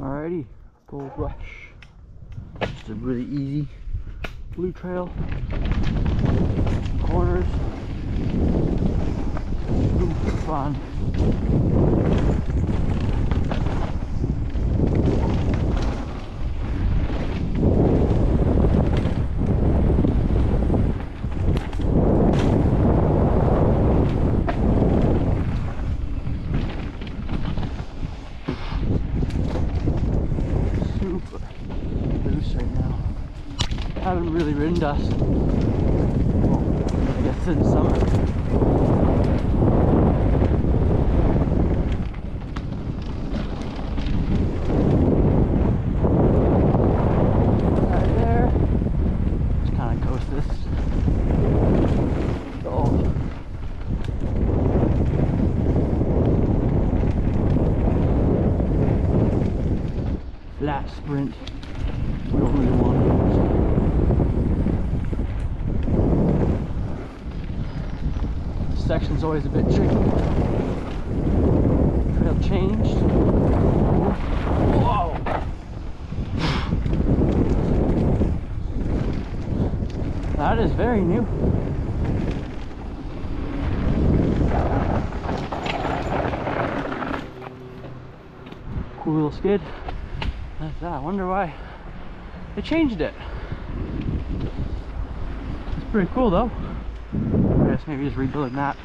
Alrighty, Gold Rush. Just a really easy blue trail. Corners. Super fun. Haven't really ridden dust. Well, I guess in summer. Sprint. We don't really want section's always a bit tricky. Trail changed. Whoa! That is very new. Cool little skid. That's that. I wonder why they changed it. It's pretty cool though. Maybe just rebuilding that